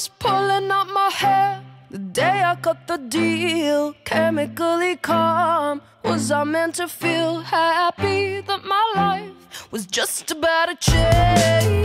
was pulling out my hair the day I cut the deal. Chemically calm, was I meant to feel happy that my life was just about to change?